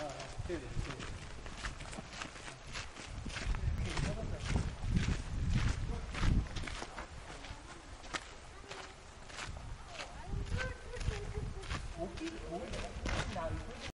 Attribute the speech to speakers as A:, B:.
A: 啊，对对